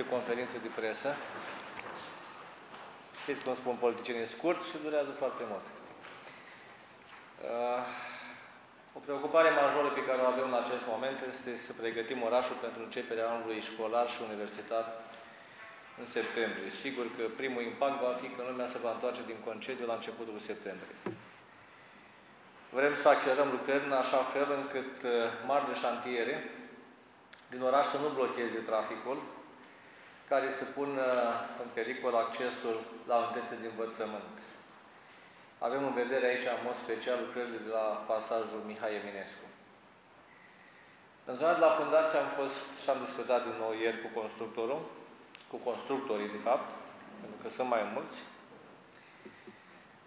multe conferințe de presă. Știți cum spun politicienii, scurt și durează foarte mult. Uh, o preocupare majoră pe care o avem în acest moment este să pregătim orașul pentru începerea anului școlar și universitar în septembrie. Sigur că primul impact va fi că lumea se va întoarce din concediu la începutul septembrie. Vrem să accelerăm lucrări în așa fel încât uh, marile șantiere din oraș să nu blocheze traficul, care să pună în pericol accesul la unitățile de învățământ. Avem în vedere aici, în mod special, lucrările de la pasajul Mihai Eminescu. În zona de la fundație am fost și am discutat din nou ieri cu constructorul, cu constructorii, de fapt, pentru că sunt mai mulți,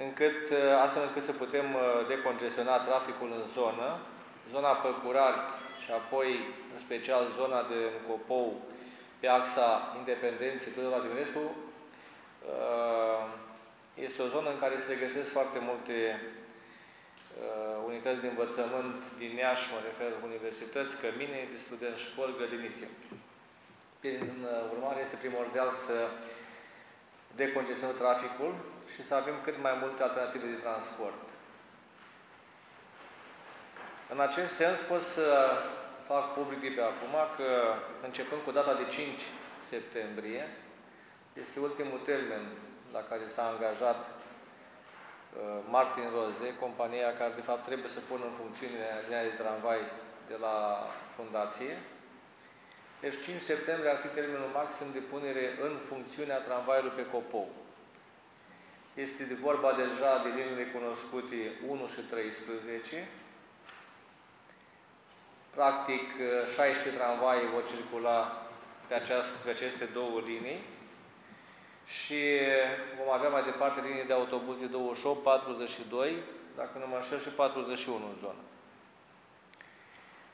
încât, astfel încât să putem uh, decongestiona traficul în zonă, zona Păcurari și apoi, în special, zona de Copou, pe axa Independenței, tot la Diminescu, uh, este o zonă în care se găsesc foarte multe uh, unități de învățământ din Iași, mă refer universități, cămine, de studenți, școli, grădinițe. Prin urmare, este primordial să decongestionăm traficul și să avem cât mai multe alternative de transport. În acest sens pot să fac public de pe acum că începând cu data de 5 septembrie, este ultimul termen la care s-a angajat uh, Martin Roze, compania care de fapt trebuie să pună în funcțiune linia de tramvai de la fundație. Deci 5 septembrie ar fi termenul maxim de punere în funcțiunea tramvaiului pe Copou. Este de vorba deja de liniile cunoscute 1 și 13, Practic, 16 tramvaie vor circula pe, aceast, pe aceste două linii și vom avea mai departe linii de autobuze 28, 42, dacă nu mă înșel, și 41 în zonă.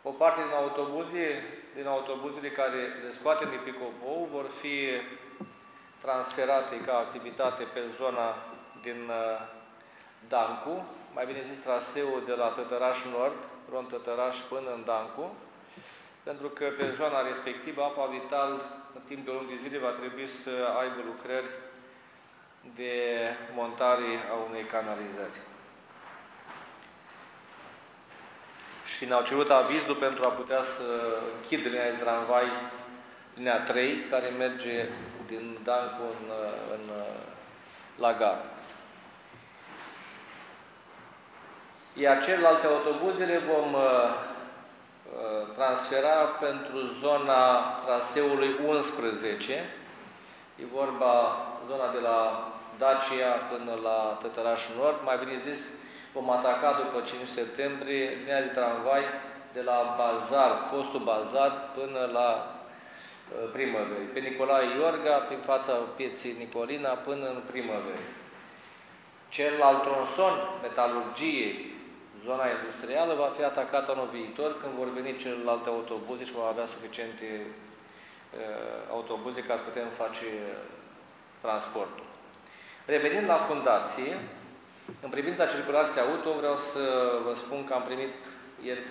O parte din autobuze, din autobuzele care le scoatem de Picobou vor fi transferate ca activitate pe zona din uh, Dancu, mai bine zis traseul de la Tătăraș Nord, Ron Tătăraș până în Dancu, pentru că pe zona respectivă, apa vital, în timp de o lungi zile, va trebui să aibă lucrări de montare a unei canalizări. Și ne-au cerut avizul pentru a putea să închid linia de tramvai, linia 3, care merge din Dancu în, în, la gară. Iar celelalte autobuze le vom uh, uh, transfera pentru zona traseului 11. E vorba zona de la Dacia până la Tătăraș Nord. Mai bine zis, vom ataca după 5 septembrie linia de tramvai de la Bazar, fostul Bazar, până la uh, primăveri. Pe Nicolae Iorga, prin fața pieței Nicolina, până în primăveri. Celălalt tronson, metalurgie, zona industrială va fi atacată anul viitor când vor veni celelalte autobuze și vom avea suficiente uh, autobuze ca să putem face transportul. Revenind la fundație, în privința circulației auto, vreau să vă spun că am primit ieri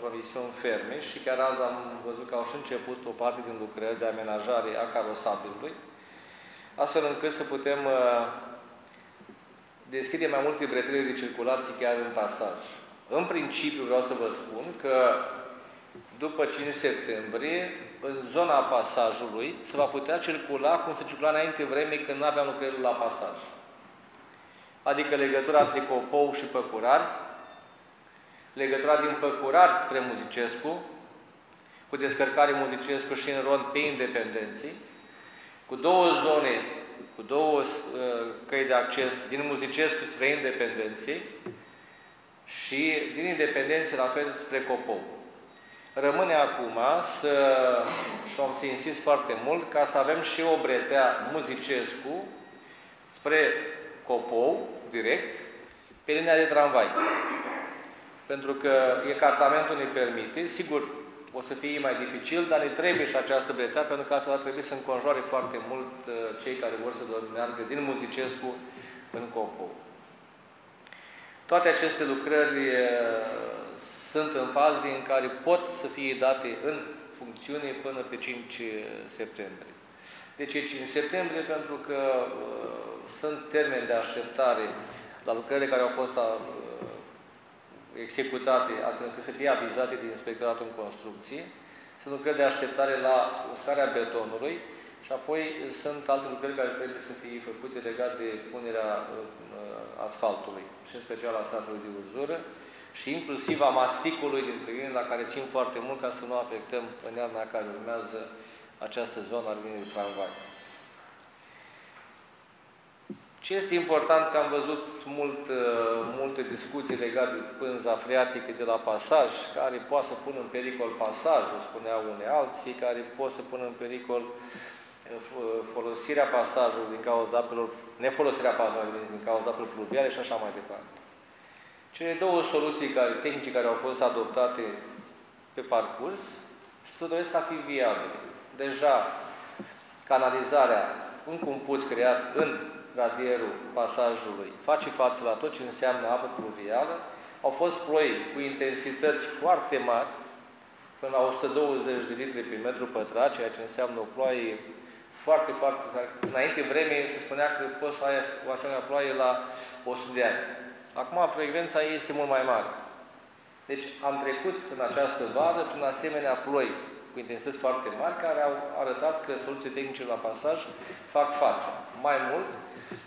promisiuni ferme și chiar azi am văzut că au și început o parte din lucrări de amenajare a carosabilului, astfel încât să putem uh, deschide mai multe bretele de circulație chiar în pasaj. În principiu vreau să vă spun că după 5 septembrie, în zona pasajului, se va putea circula cum se circula înainte vreme când nu aveam lucrările la pasaj. Adică legătura între Copou și Păcurari, legătura din Păcurari spre Muzicescu, cu descărcare Muzicescu și în rond pe independenții, cu două zone cu două uh, căi de acces din Muzicescu spre Independenței și din Independenței la fel spre Copou. Rămâne acum să, și am să insist foarte mult, ca să avem și o bretea Muzicescu spre Copou, direct, pe linia de tramvai. Pentru că ecartamentul ne permite, sigur, o să fie mai dificil, dar ne trebuie și această bretea, pentru că altfel ar trebui să înconjoare foarte mult uh, cei care vor să meargă din Muzicescu în Copou. Toate aceste lucrări uh, sunt în faze în care pot să fie date în funcțiune până pe 5 septembrie. De ce 5 septembrie? Pentru că uh, sunt termeni de așteptare la lucrările care au fost uh, executate, astfel încât să fie avizate de Inspectoratul în Construcție. Sunt lucrări de așteptare la uscarea betonului și apoi sunt alte lucrări care trebuie să fie făcute legat de punerea uh, asfaltului și în special a statului de uzură și inclusiv a masticului dintre ele, la care țin foarte mult ca să nu afectăm în iarna care urmează această zonă a liniei de tramvai. Ce este important, că am văzut mult, uh, multe discuții legate de pânza freatică de la pasaj, care poate să pună în pericol pasajul, spuneau unei alții, care pot să pună în pericol uh, folosirea pasajului din cauza apelor, nefolosirea pasajului din cauza apelor pluviale și așa mai departe. Cele două soluții care, tehnice care au fost adoptate pe parcurs se doresc a fi viabile. Deja canalizarea, un cumpuț creat în radierul pasajului face față la tot ce înseamnă apă pluvială. Au fost ploi cu intensități foarte mari, până la 120 de litri pe metru pătrat, ceea ce înseamnă o ploaie foarte, foarte... Înainte vreme se spunea că poți să ai o asemenea ploaie la 100 de ani. Acum frecvența ei este mult mai mare. Deci am trecut în această vară prin asemenea ploi cu intensități foarte mari, care au arătat că soluții tehnice la pasaj fac față. Mai mult,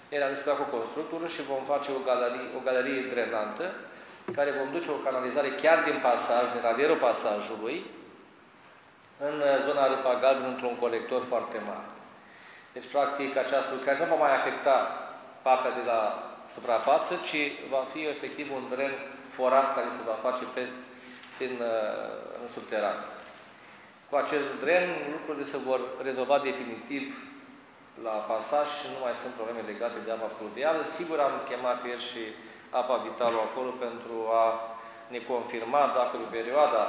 el a discutat cu constructorul și vom face o galerie, o galerie drenantă, care vom duce o canalizare chiar din pasaj, din radierul pasajului, în zona Râpa Galben, într-un colector foarte mare. Deci, practic, această lucrare nu va mai afecta partea de la suprafață, ci va fi efectiv un dren forat care se va face pe, în, în subteran. Cu acest dren, lucrurile se vor rezolva definitiv la pasaj și nu mai sunt probleme legate de apa pluvială. Sigur am chemat ieri și apa vitală acolo pentru a ne confirma dacă în perioada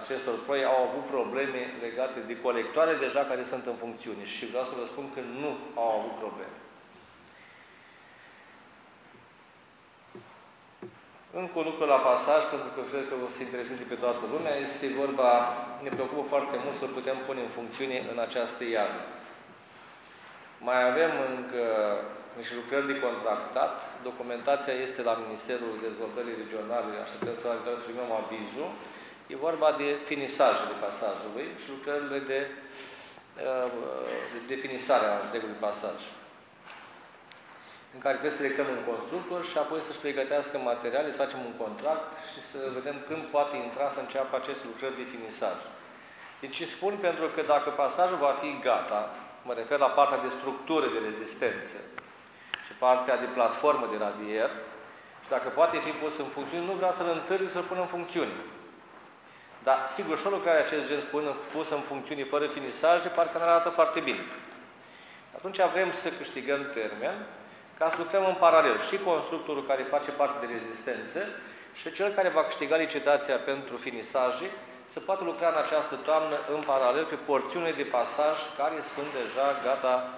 acestor ploi au avut probleme legate de colectoare deja care sunt în funcțiune și vreau să vă spun că nu au avut probleme. Încă un lucru la pasaj, pentru că cred că o să intereseze pe toată lumea, este vorba, ne preocupă foarte mult să putem pune în funcțiune în această iarnă. Mai avem încă niște lucrări de contractat. Documentația este la Ministerul Dezvoltării Regionale, așteptăm să ajutăm să primăm avizul. E vorba de finisajele pasajului și lucrările de, de finisare a întregului pasaj în care trebuie să selectăm un constructor și apoi să-și pregătească materiale, să facem un contract și să vedem când poate intra să înceapă aceste lucrări de finisaj. Deci spun pentru că dacă pasajul va fi gata, mă refer la partea de structură de rezistență și partea de platformă de radier, și dacă poate fi pus în funcțiune, nu vreau să-l întârzi să-l pun în funcțiune. Dar, sigur, și o lucrare acest gen pus în funcțiune fără finisaje, parcă nu arată foarte bine. Atunci vrem să câștigăm termen ca să lucrăm în paralel și constructorul care face parte de rezistență și cel care va câștiga licitația pentru finisaje să poată lucra în această toamnă în paralel pe porțiune de pasaj care sunt deja gata uh,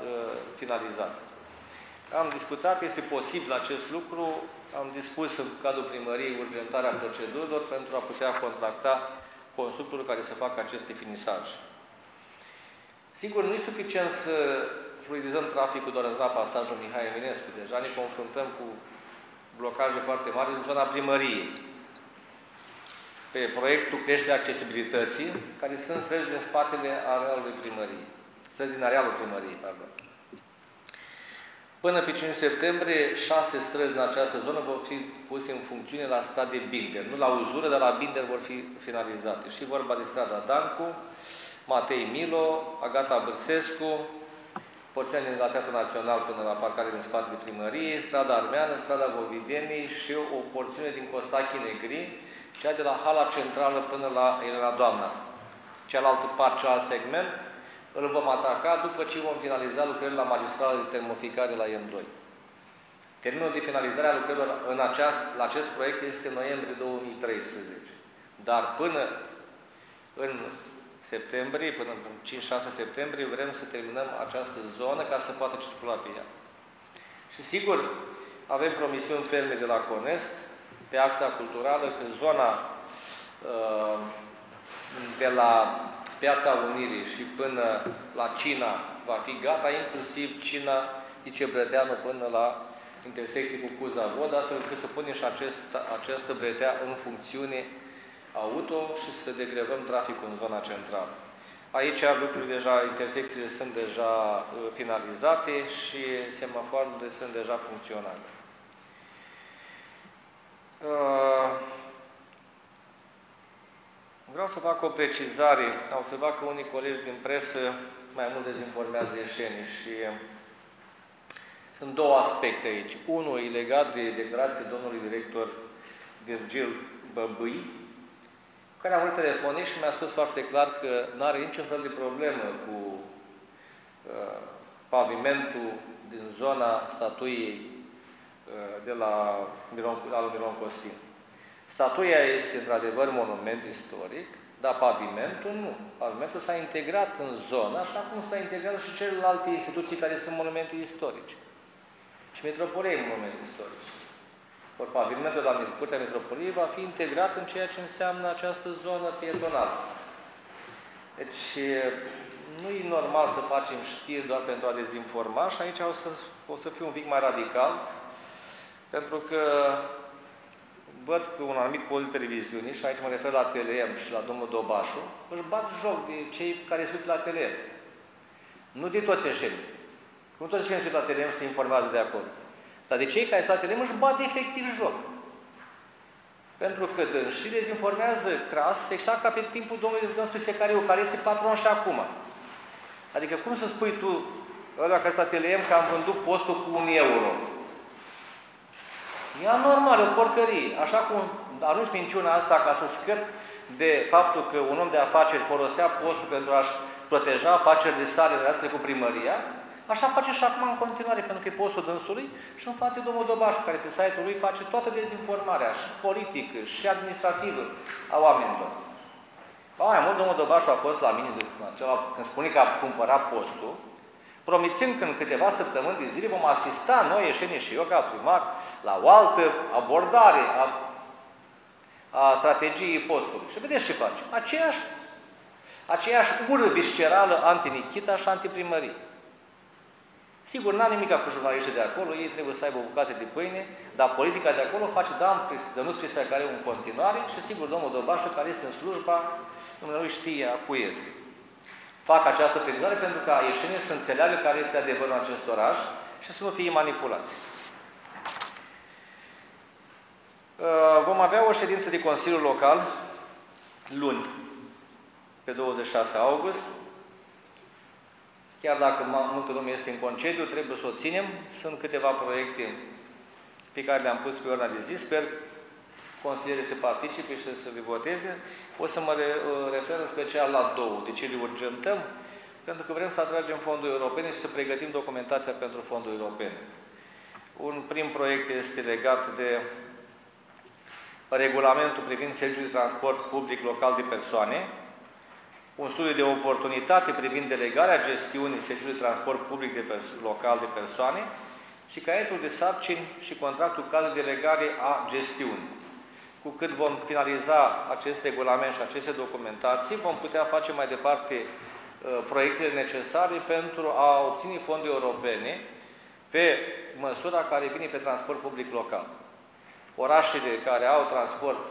finalizate. Am discutat, este posibil acest lucru, am dispus în cadrul primăriei urgentarea procedurilor pentru a putea contracta constructorul care să facă aceste finisaje. Sigur, nu e suficient să fluidizăm traficul doar în zona pasajul Mihai Eminescu. Deja ne confruntăm cu blocaje foarte mari în zona primăriei. Pe proiectul crește accesibilității, care sunt străzi din spatele arealului primăriei. Străzi din arealul primăriei, pardon. Până pe 5 septembrie, șase străzi în această zonă vor fi puse în funcțiune la strade Binder. Nu la uzură, dar la Binder vor fi finalizate. Și vorba de strada Dancu, Matei Milo, Agata Bârsescu, porțiunea din la Teatrul Național până la parcare din spatele primăriei, strada Armeană, strada Vovidenii și o porțiune din Costache Negri, cea de la hala centrală până la Elena Doamna. Cealaltă parte, celălalt segment, îl vom ataca după ce vom finaliza lucrările la magistrală de termoficare la M2. Terminul de finalizare a lucrărilor în aceast, la acest proiect este noiembrie 2013. Dar până în septembrie, până în 5-6 septembrie, vrem să terminăm această zonă ca să poată circula pe ea. Și sigur, avem promisiuni ferme de la Conest, pe axa culturală, că zona uh, de la Piața Unirii și până la Cina va fi gata, inclusiv Cina Icebrăteanu până la intersecție cu Cuza Vod, astfel încât să punem și acest, această bretea în funcțiune auto și să degrevăm traficul în zona centrală. Aici lucrurile deja, intersecțiile sunt deja uh, finalizate și semafoarele sunt deja funcționale. Uh, vreau să fac o precizare. Am observat că unii colegi din presă mai mult dezinformează ieșenii și sunt două aspecte aici. Unul e legat de declarație domnului director Virgil Băbâi, care a vrut telefonic și mi-a spus foarte clar că nu are niciun fel de problemă cu uh, pavimentul din zona statuiei uh, de la Miron, al Miron Costin. Statuia este într-adevăr monument istoric, dar pavimentul nu. Pavimentul s-a integrat în zonă, așa cum s-a integrat și celelalte instituții care sunt monumente istorice. Și metropolia e monument istoric. Ori pavimentul la Curtea Metropoliei va fi integrat în ceea ce înseamnă această zonă pietonală. Deci, nu e normal să facem știri doar pentru a dezinforma și aici o să, o să fiu un pic mai radical, pentru că văd că un anumit post de televiziune, și aici mă refer la TLM și la domnul Dobașu, își bat joc de cei care sunt la TLM. Nu de toți înșeni. Nu toți înșeni sunt la TLM se informează de acolo. Dar de cei care sunt la TLM își bat efectiv joc. Pentru că și dezinformează cras, exact ca pe timpul domnului Dănscu Secariu, care este patron și acum. Adică cum să spui tu, ăla care la TLM, că am vândut postul cu un euro? E anormal, e o porcărie. Așa cum arunci minciuna asta ca să scăp de faptul că un om de afaceri folosea postul pentru a-și proteja afacerile de sale în relație cu primăria, așa face și acum în continuare, pentru că e postul dânsului și în față domnul Dobașu, care pe site-ul lui face toată dezinformarea, și politică, și administrativă a oamenilor. Ba mai mult, domnul Dobașu a fost la mine, acela, când spune că a cumpărat postul, promițând că în câteva săptămâni de zile vom asista noi, ieșenii și eu, ca primar, la o altă abordare a, a strategiei postului. Și vedeți ce face. Aceeași, aceeași ură viscerală anti-Nichita și anti-primărie. Sigur, n-am nimic cu jurnaliștii de acolo, ei trebuie să aibă o bucată de pâine, dar politica de acolo face Dănuț Cristian care în continuare și sigur domnul Dobașu care este în slujba, nu știe a cui este. Fac această precizare pentru ca ieșenii să înțeleagă care este adevărul în acest oraș și să nu fie manipulați. Uh, vom avea o ședință de Consiliul Local luni, pe 26 august, Chiar dacă multă lume este în concediu, trebuie să o ținem. Sunt câteva proiecte pe care le-am pus pe ordinea de zi. Sper consilierii să participe și să le voteze. O să mă refer în special la două. De ce le urgentăm? Pentru că vrem să atragem fonduri europene și să pregătim documentația pentru fonduri europene. Un prim proiect este legat de regulamentul privind serviciul de transport public local de persoane, un studiu de oportunitate privind delegarea gestiunii serviciului de transport public de local de persoane și caietul de sarcini și contractul cadru de delegare a gestiunii. Cu cât vom finaliza acest regulament și aceste documentații, vom putea face mai departe uh, proiectele necesare pentru a obține fonduri europene pe măsura care vine pe transport public local. Orașele care au transport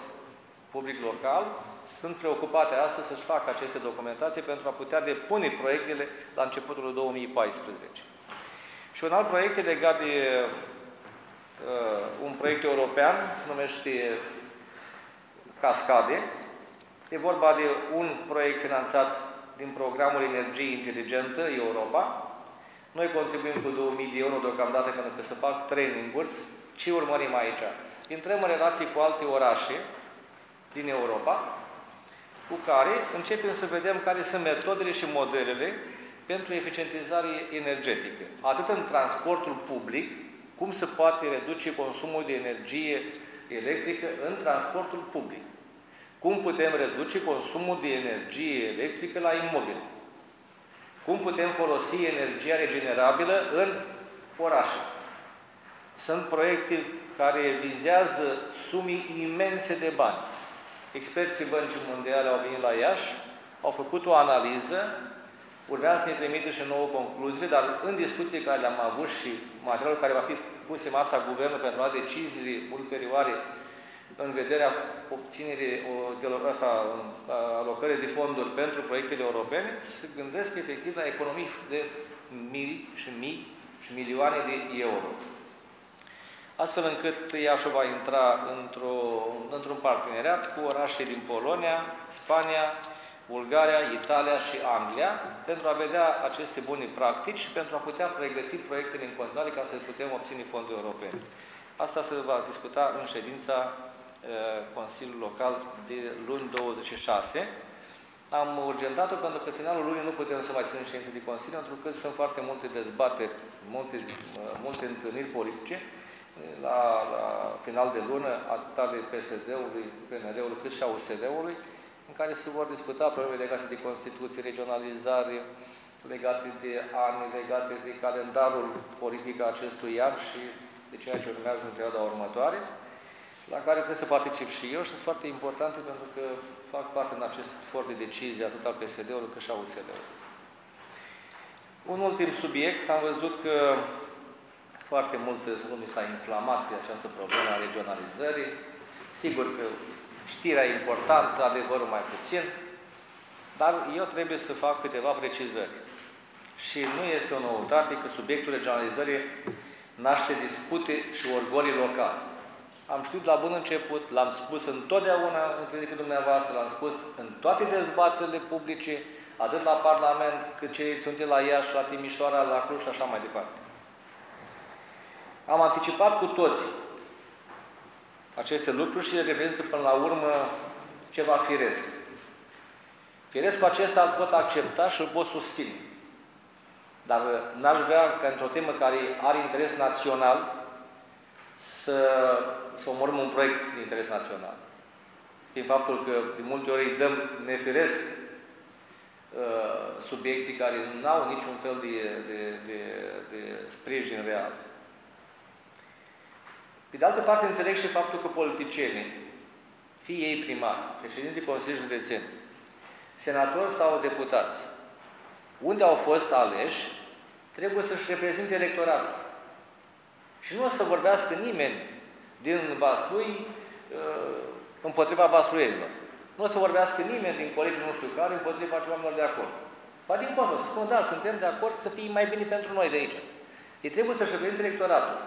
public local sunt preocupate astăzi să-și facă aceste documentații pentru a putea depune proiectele la începutul 2014. Și un alt proiect legat de uh, un proiect european, se numește Cascade. E vorba de un proiect finanțat din programul Energie Inteligentă Europa. Noi contribuim cu 2000 de euro deocamdată pentru că se fac training-uri. Ce urmărim aici? Intrăm în relații cu alte orașe din Europa, cu care începem să vedem care sunt metodele și modelele pentru eficientizare energetică. Atât în transportul public, cum se poate reduce consumul de energie electrică în transportul public. Cum putem reduce consumul de energie electrică la imobile. Cum putem folosi energia regenerabilă în orașe. Sunt proiecte care vizează sume imense de bani. Experții Băncii Mondiale au venit la Iași, au făcut o analiză, urmează să ne trimită și nouă concluzie, dar în discuții care le-am avut și materialul care va fi pus în masa Guvernului pentru a lua deciziile ulterioare în vederea obținerii de asta, alocării de fonduri pentru proiectele europene, se gândesc efectiv la economii de mii și mii și milioane de euro. Astfel încât Iașu va intra într-un într, parteneriat cu orașe din Polonia, Spania, Bulgaria, Italia și Anglia, pentru a vedea aceste bune practici și pentru a putea pregăti proiectele în continuare ca să putem obține fonduri europene. Asta se va discuta în ședința uh, Consiliului Local de luni 26. Am urgentat-o pentru că finalul lunii nu putem să mai ținem ședințe de Consiliu, pentru că sunt foarte multe dezbateri, multe, uh, multe întâlniri politice. La, la final de lună, atât ale PSD-ului, PNL-ului, cât și a USD-ului, în care se vor discuta probleme legate de Constituție, regionalizare, legate de ani, legate de calendarul politic a acestui an și de ceea ce urmează în perioada următoare, la care trebuie să particip și eu și sunt foarte importante pentru că fac parte în acest for de decizie atât al PSD-ului cât și al USD-ului. Un ultim subiect, am văzut că foarte multe lume s-a inflamat pe această problemă a regionalizării. Sigur că știrea importantă, adevărul mai puțin, dar eu trebuie să fac câteva precizări. Și nu este o noutate că subiectul regionalizării naște dispute și orgolii locale. Am știut la bun început, l-am spus întotdeauna întâlnit cu dumneavoastră, l-am spus în toate dezbaterile publice, atât la Parlament, cât cei sunt la Iași, la Timișoara, la Cluj și așa mai departe. Am anticipat cu toții aceste lucruri și le reprezintă până la urmă ceva firesc. Firescul acesta îl pot accepta și îl pot susține. Dar n-aș vrea ca într-o temă care are interes național să, să omorâm un proiect de interes național. Prin faptul că de multe ori îi dăm nefiresc uh, subiecte care nu au niciun fel de, de, de, de sprijin real. Pe de altă parte, înțeleg și faptul că politicienii, fie ei primari, președinții Consiliului Județen, senatori sau deputați, unde au fost aleși, trebuie să-și reprezinte electoratul. Și nu o să vorbească nimeni din Vaslui uh, împotriva vasluienilor. Nu o să vorbească nimeni din colegii nu știu care împotriva oamenilor de acord. Ba din contră, să spun, da, suntem de acord să fie mai bine pentru noi de aici. Ei trebuie să-și reprezinte electoratul.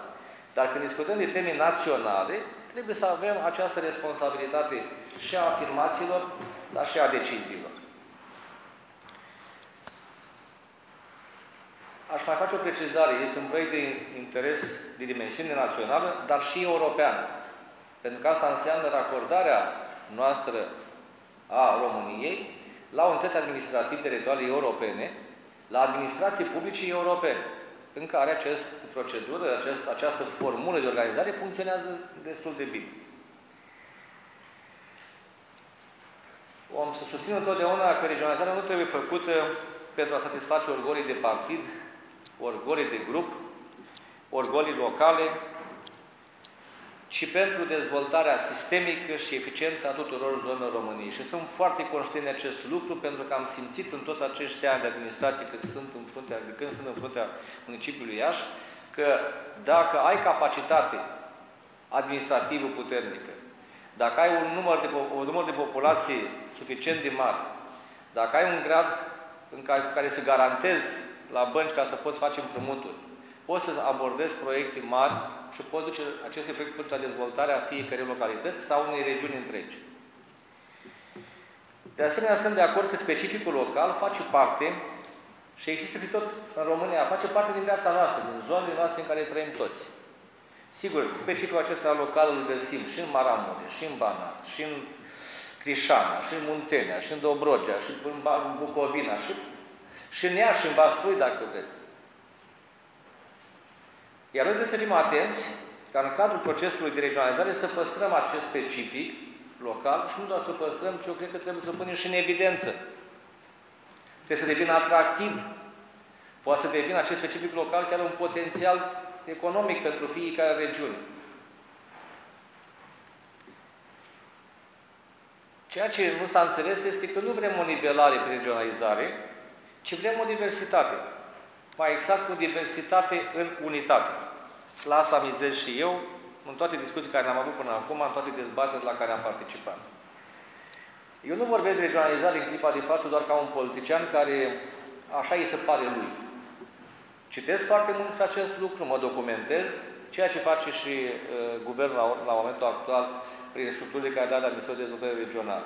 Dar când discutăm de teme naționale, trebuie să avem această responsabilitate și a afirmațiilor, dar și a deciziilor. Aș mai face o precizare. Este un proiect de interes de dimensiune națională, dar și european. Pentru că asta înseamnă racordarea noastră a României la unități administrativ-teritoriale europene, la administrații publice europene în care această procedură, acest, această formulă de organizare funcționează destul de bine. Om să susțin întotdeauna că regionalizarea nu trebuie făcută pentru a satisface orgolii de partid, orgolii de grup, orgolii locale, ci pentru dezvoltarea sistemică și eficientă a tuturor zonelor României. Și sunt foarte conștient de acest lucru, pentru că am simțit în toți acești ani de administrație cât sunt în fruntea, de când sunt în fruntea municipiului Iași, că dacă ai capacitate administrativă puternică, dacă ai un număr de, un număr de populație suficient de mare, dacă ai un grad în care, care să garantezi la bănci ca să poți face împrumuturi, poți să abordezi proiecte mari și poți duce aceste proiecte la dezvoltarea fiecărei localități sau unei regiuni întregi. De asemenea, sunt de acord că specificul local face parte și există pe tot în România, face parte din viața noastră, din zonele noastre în care trăim toți. Sigur, specificul acesta local îl găsim și în Maramureș, și în Banat, și în Crișana, și în Muntenia, și în Dobrogea, și în Bucovina, și, și în Iași, și în Vaslui, dacă vreți. Iar noi trebuie să fim atenți ca în cadrul procesului de regionalizare să păstrăm acest specific local și nu doar să păstrăm, ci eu cred că trebuie să punem și în evidență. Trebuie să devină atractiv. Poate să devină acest specific local chiar un potențial economic pentru fiecare regiune. Ceea ce nu s-a înțeles este că nu vrem o nivelare pe regionalizare, ci vrem o diversitate. Mai exact, o diversitate în unitate. La asta mizez și eu, în toate discuții care le-am avut până acum, în toate dezbaterile la care am participat. Eu nu vorbesc de regionalizare în clipa de față doar ca un politician care așa îi se pare lui. Citesc foarte mult despre acest lucru, mă documentez, ceea ce face și uh, guvernul la, la momentul actual prin structurile care dau la Ministerul de Dezvoltare Regional.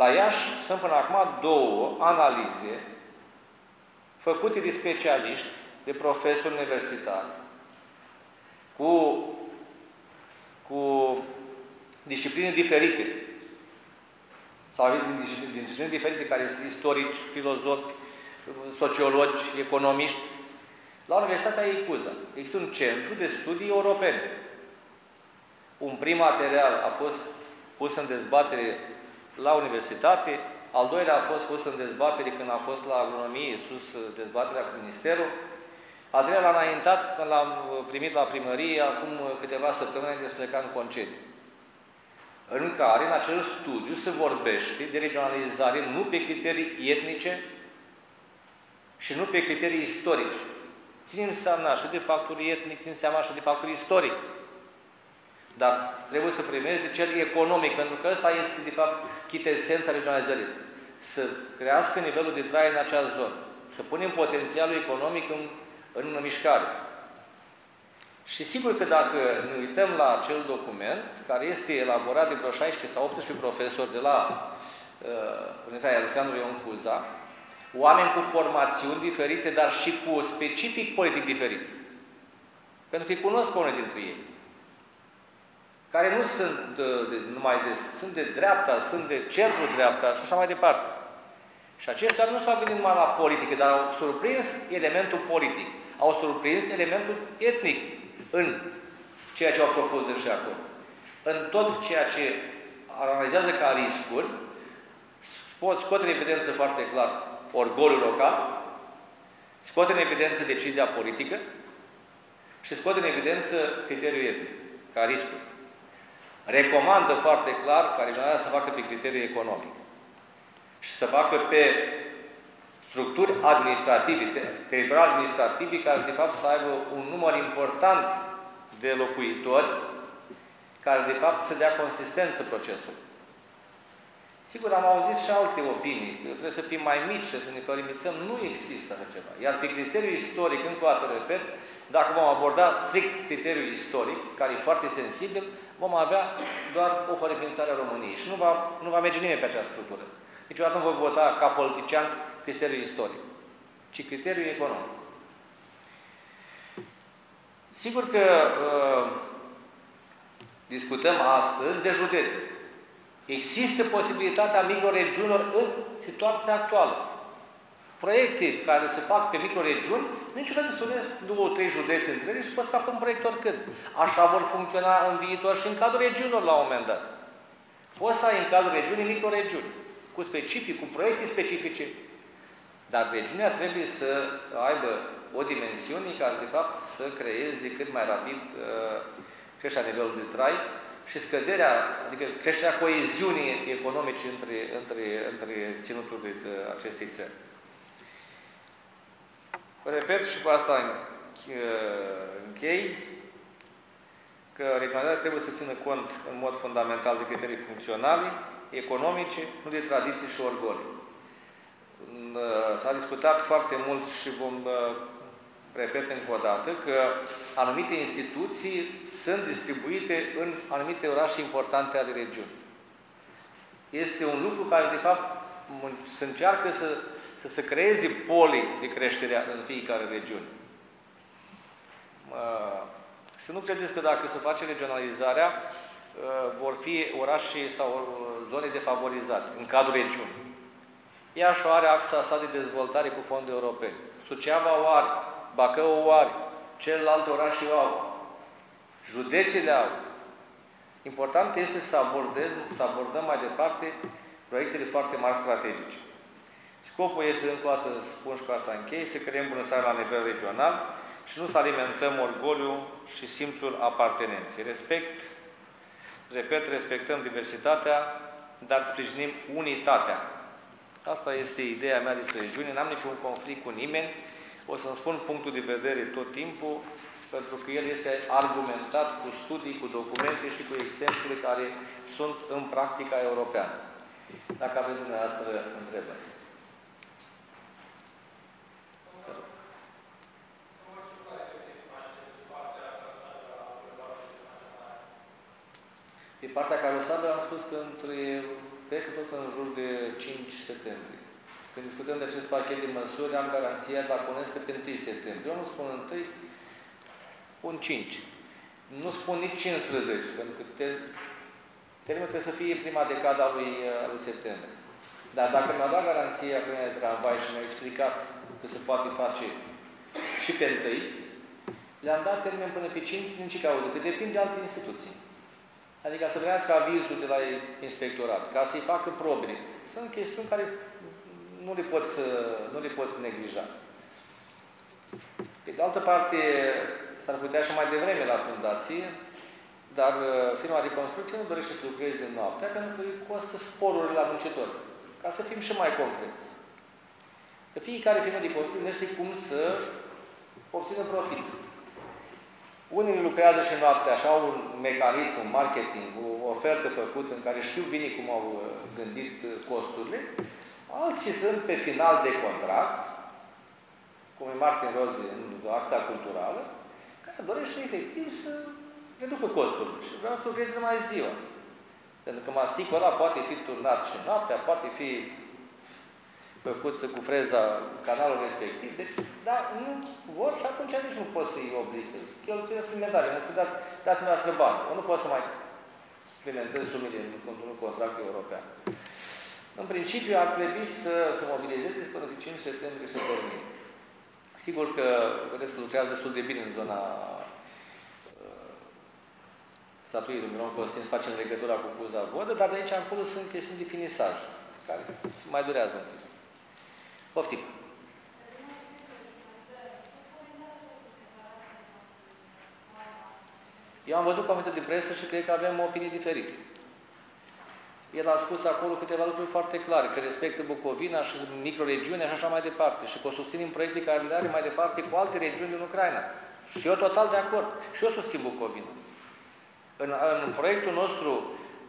La Iași sunt până acum două analize făcute de specialiști, de profesori universitari, cu, cu discipline diferite. Sau discipline diferite care sunt istorici, filozofi, sociologi, economiști. La Universitatea Icuza există un centru de studii europene. Un prim material a fost pus în dezbatere la universitate, al doilea a fost pus în dezbatere când a fost la agronomie, sus dezbaterea cu Ministerul. Al treilea l-am înaintat când l-am primit la primărie acum câteva săptămâni despre ca în concediu. În care, în acel studiu, se vorbește de regionalizare nu pe criterii etnice și nu pe criterii istorice. Ținem seama și de factori etnic, ținem seama și de factori istoric. Dar trebuie să primezi de cel economic, pentru că ăsta este, de fapt, chitesența regionalizării. Să crească nivelul de trai în acea zonă. Să punem potențialul economic în, în mișcare. Și sigur că dacă ne uităm la acel document, care este elaborat de vreo 16 sau 18 profesori de la uh, Universitatea Alexandru Ion Cuza, oameni cu formațiuni diferite, dar și cu specific politic diferit. Pentru că îi cunosc pe unii dintre ei care nu sunt de, de, numai de, sunt de dreapta, sunt de centru-dreapta și așa mai departe. Și aceștia nu s-au gândit numai la politică, dar au surprins elementul politic, au surprins elementul etnic în ceea ce au propus deja acolo. În tot ceea ce analizează ca riscuri, pot scoate în evidență foarte clar orgoliul local, scoate în evidență decizia politică și scoate în evidență criteriul etnic, ca riscuri recomandă foarte clar ca regionalizarea să facă pe criteriu economic și să facă pe structuri administrative, teritorial administrative, care de fapt să aibă un număr important de locuitori care de fapt să dea consistență procesului. Sigur, am auzit și alte opinii, că trebuie să fim mai mici, să ne permițăm. Nu există așa ceva. Iar pe criteriul istoric, încă o dată repet, dacă vom aborda strict criteriul istoric, care e foarte sensibil, vom avea doar o fărăpințare a României și nu va, nu va merge nimeni pe această structură. Niciodată nu voi vota ca politician criteriul istoric, ci criteriul economic. Sigur că uh, discutăm astăzi de județe. Există posibilitatea microregiunilor în situația actuală proiecte care se fac pe microregiuni, niciodată să unesc două, trei județe între ele și poți fac un proiect oricând. Așa vor funcționa în viitor și în cadrul regiunilor la un moment dat. Poți să ai în cadrul regiunii microregiuni, cu specific, cu proiecte specifice, dar regiunea trebuie să aibă o dimensiune care, de fapt, să creeze cât mai rapid uh, creșterea nivelului de trai și scăderea, adică creșterea coeziunii economice între, între, între ținuturile acestei țări. Repet și cu asta închei că regionalizarea trebuie să țină cont în mod fundamental de criterii funcționale, economice, nu de tradiții și orgoli. S-a discutat foarte mult și vom repet încă o dată că anumite instituții sunt distribuite în anumite orașe importante ale regiunii. Este un lucru care, de fapt, se încearcă să să se creeze poli de creștere în fiecare regiune. Să nu credeți că dacă se face regionalizarea, vor fi orașe sau zone defavorizate în cadrul regiunii. Iași are axa sa de dezvoltare cu fonduri europene. Suceava o are, Bacău o are, celelalte orașe o au, județele au. Important este să, abordez, să abordăm mai departe proiectele foarte mari strategice. Scopul este, încă o dată spun și cu asta închei, să creăm bunăstare la nivel regional și nu să alimentăm orgoliu și simțul apartenenței. Respect, repet, respectăm diversitatea, dar sprijinim unitatea. Asta este ideea mea despre regiune, n-am niciun conflict cu nimeni, o să-mi spun punctul de vedere tot timpul, pentru că el este argumentat cu studii, cu documente și cu exemple care sunt în practica europeană. Dacă aveți dumneavoastră întrebări. Pe partea carosabilă am spus că între, cred că tot în jur de 5 septembrie. Când discutăm de acest pachet de măsuri, am garanția la că pe 1 septembrie. Eu nu spun 1, spun 5. Nu spun nici 15, pentru că te, termenul trebuie să fie prima decada lui, lui septembrie. Dar dacă mi-a dat garanția prin de tramvai și mi-a explicat că se poate face și pe 1, le-am dat termen până pe 5 din ce cauză? Că depinde de alte instituții. Adică să vrească avizul de la inspectorat, ca să-i facă probele. Sunt chestiuni care nu le poți, nu le poți neglija. Pe de altă parte, s-ar putea și mai devreme la fundație, dar uh, firma de construcție nu dorește să lucreze noaptea pentru că îi costă sporurile la muncitor. Ca să fim și mai concreți. Că fiecare firmă de construcție gândește cum să obțină profit. Unii lucrează și noaptea, așa au un mecanism, un marketing, o ofertă făcută în care știu bine cum au uh, gândit uh, costurile, alții sunt pe final de contract, cum e Martin Rose în axa culturală, care dorește efectiv să reducă costurile și vreau să lucreze mai ziua. Pentru că masticul ăla poate fi turnat și noaptea, poate fi făcut cu freza canalul respectiv. Deci, da, nu vor și atunci nici nu pot să-i oblige. Cheltuiesc suplimentare. Nu spune, dați-mi noastră bani. Eu nu pot să mai suplimentez sumile în contractul european. În principiu ar trebui să se mobilizeze până pe 5 septembrie să dormim. Sigur că vedeți că lucrează destul de bine în zona uh, statuii lui Miron Costin să facem legătura cu Cuza Vodă, dar de aici acolo sunt chestiuni de finisaj, care mai durează un timp. Poftim. Eu am văzut conferința de presă și cred că avem opinii diferite. El a spus acolo câteva lucruri foarte clare, că respectă Bucovina și microregiunea și așa mai departe și că o susținem proiecte care le are mai departe cu alte regiuni din Ucraina. Și eu total de acord. Și eu susțin Bucovina. În, în proiectul nostru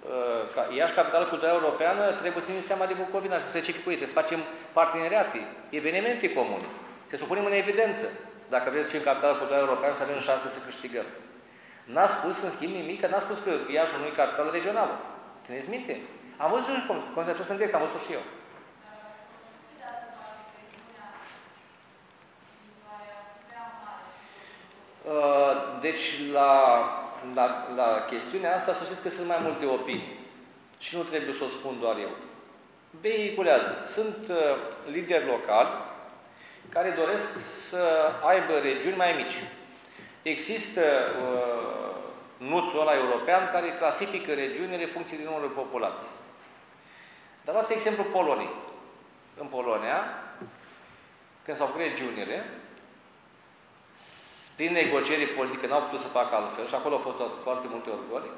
Uh, ca Iași, capitală culturală europeană, trebuie să ținem seama de Bucovina și specificul ei. Trebuie să facem parteneriate, evenimente comune. Trebuie să o punem în evidență. Dacă vreți să fim capitală culturală europeană, să avem șanse să câștigăm. N-a spus, în schimb, nimic, că n-a spus că Iașul nu e capitală regională. Țineți minte? Am văzut și conceptul sunt direct, am văzut și eu. Uh, deci, la la, la chestiunea asta să știți că sunt mai multe opinii. Și nu trebuie să o spun doar eu. Vehiculează. Sunt uh, lideri locali care doresc să aibă regiuni mai mici. Există uh, nuțul ăla european care clasifică regiunile în funcție de numărul populației. Dar luați exemplu Poloniei. În Polonia, când s-au făcut regiunile, prin negociere politică n-au putut să facă altfel și acolo au fost foarte multe orgoli,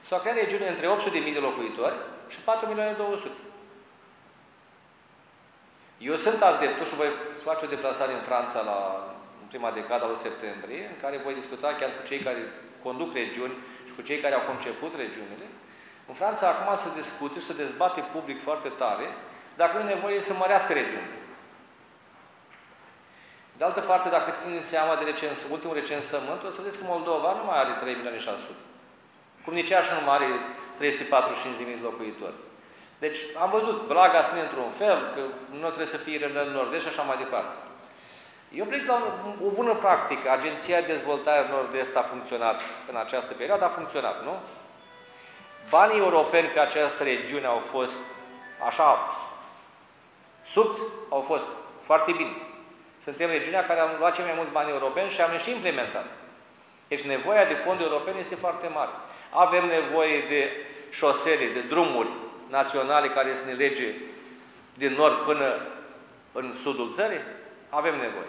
s-au creat regiuni între 800.000 de locuitori și 4.200.000. Eu sunt adeptul și voi face o deplasare în Franța la în prima decadă lui septembrie, în care voi discuta chiar cu cei care conduc regiuni și cu cei care au conceput regiunile. În Franța acum se discute și se dezbate public foarte tare dacă nu e nevoie să mărească regiunile. De altă parte, dacă țineți seama de recens, ultimul recensământ, o să vedeți că Moldova nu mai are 3 milioane 600. Cum nici așa nu mai are 345 de mii locuitori. Deci am văzut, Blaga spune într-un fel, că nu trebuie să fie în nord-est și așa mai departe. Eu plec la o bună practică. Agenția de Dezvoltare Nord-Est a funcționat în această perioadă, a funcționat, nu? Banii europeni pe această regiune au fost așa, subți, au fost foarte bine. Suntem regiunea care am luat cei mai mulți bani europeni și am și implementat. Deci nevoia de fonduri europene este foarte mare. Avem nevoie de șosele, de drumuri naționale care să ne lege din nord până în sudul țării? Avem nevoie.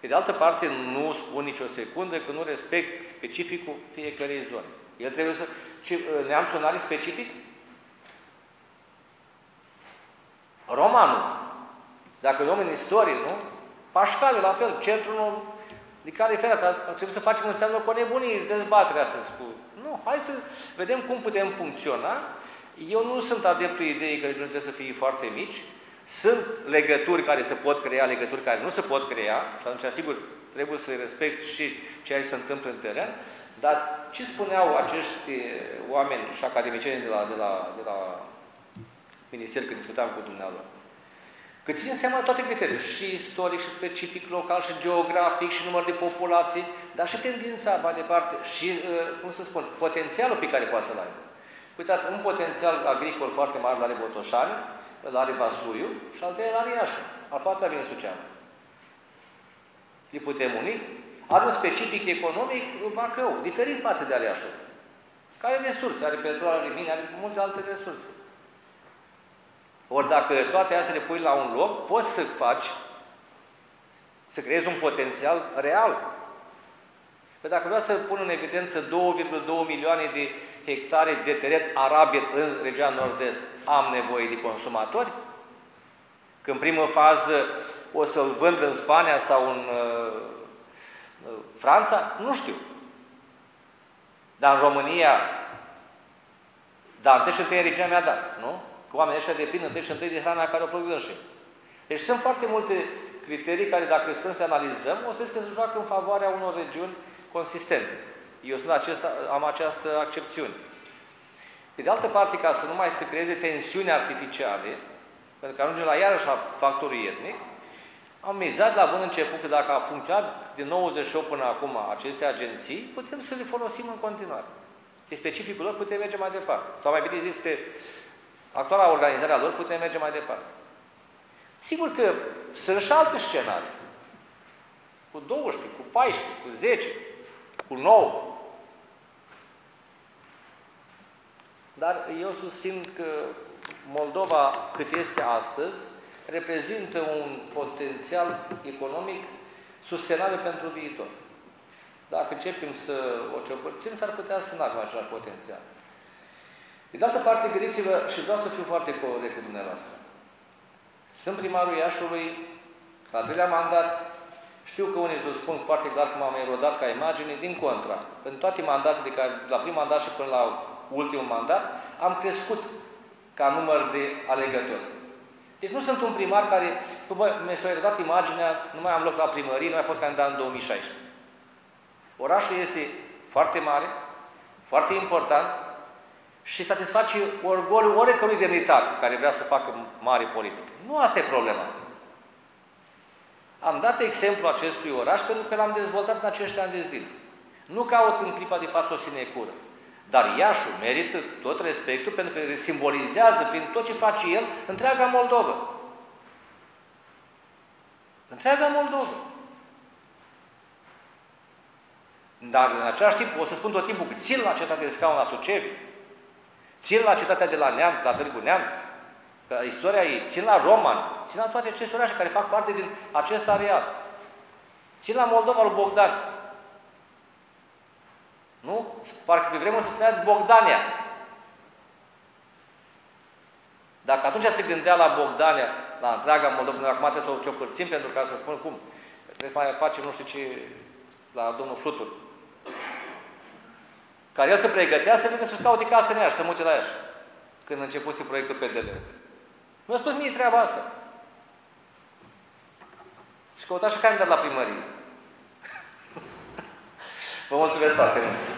Pe de altă parte, nu spun nicio secundă că nu respect specificul fiecarei zone. El trebuie să... Ce, neamțul are specific? Romanul. Dacă luăm în istorie, nu? Pașcale, la fel, centrul de care e ferat, trebuie să facem înseamnă cu nebunii dezbaterea astăzi cu... Nu, hai să vedem cum putem funcționa. Eu nu sunt adeptul ideii că nu trebuie să fie foarte mici. Sunt legături care se pot crea, legături care nu se pot crea și atunci, sigur, trebuie să respect și ceea ce se întâmplă în teren. Dar ce spuneau acești oameni și academicieni de la, de la, de la minister când discutam cu dumneavoastră? Că țin seama toate criteriile, și istoric, și specific, local, și geografic, și număr de populații, dar și tendința mai departe, și, uh, cum să spun, potențialul pe care poate să-l aibă. Uitați, un potențial agricol foarte mare la Botoșani, îl are Vasluiu și al treilea are Iași. Al patrulea vine Suceava. Îi putem uni? Are un specific economic Bacău, diferit față de Aleașul. Care resurse? Are petrol, are mine, are multe alte resurse. Ori dacă toate astea le pui la un loc, poți să faci, să creezi un potențial real. Păi dacă vreau să pun în evidență 2,2 milioane de hectare de teren arabil în regiunea nord-est, am nevoie de consumatori? Că în primă fază o să-l vând în Spania sau în uh, uh, Franța? Nu știu. Dar în România, dar întâi și întâi în regiunea mea, da, nu? Că oamenii ăștia depind întâi și întâi de hrana care o produc și. Deci sunt foarte multe criterii care, dacă stăm să le analizăm, o să că se joacă în favoarea unor regiuni consistente. Eu sunt acesta, am această accepțiune. Pe de altă parte, ca să nu mai se creeze tensiuni artificiale, pentru că ajungem la iarăși la factorul etnic, am mizat la bun început că dacă a funcționat din 98 până acum aceste agenții, putem să le folosim în continuare. Pe specificul lor putem merge mai departe. Sau mai bine zis, pe actuala organizare a lor putem merge mai departe. Sigur că sunt și alte scenarii. Cu 12, cu 14, cu 10, cu 9. Dar eu susțin că Moldova, cât este astăzi, reprezintă un potențial economic sustenabil pentru viitor. Dacă începem să o ciopărțim, s-ar putea să nu avem același potențial. De de altă parte, gândiți-vă, și vreau să fiu foarte corect cu dumneavoastră. Sunt primarul Iașului, la treilea mandat, știu că unii îl spun foarte clar că m-am erodat ca imagine, din contra. În toate mandatele, care, la primul mandat și până la ultimul mandat, am crescut ca număr de alegători. Deci nu sunt un primar care spune, bă, mi s-a erodat imaginea, nu mai am loc la primărie, nu mai pot candida în 2016. Orașul este foarte mare, foarte important, și satisface orgoliul oricărui demnitar care vrea să facă mare politică. Nu asta e problema. Am dat exemplu acestui oraș pentru că l-am dezvoltat în acești ani de zile. Nu caut în clipa de față o sinecură. Dar Iașul merită tot respectul pentru că simbolizează prin tot ce face el întreaga Moldovă. Întreaga Moldovă. Dar în același timp, o să spun tot timpul că țin la cetatea de scaun la Sucevi, țin la cetatea de la Neamț, la Târgu Neamț, că istoria ei, țin la Roman, țin la toate aceste orașe care fac parte din acest areal. Țin la Moldova lui Bogdan. Nu? Parcă pe vremuri se spunea Bogdania. Dacă atunci se gândea la Bogdania, la întreaga Moldova, noi acum trebuie să o ciopărțim pentru ca să spun cum. Trebuie să mai facem nu știu ce la domnul Flutur care el să pregătea să vină să-și caute casă în Iași, să mute la Iași, când a început proiectul PDL. Nu a spus mie treaba asta. Și căuta și candidat la primărie. Vă mulțumesc foarte mult!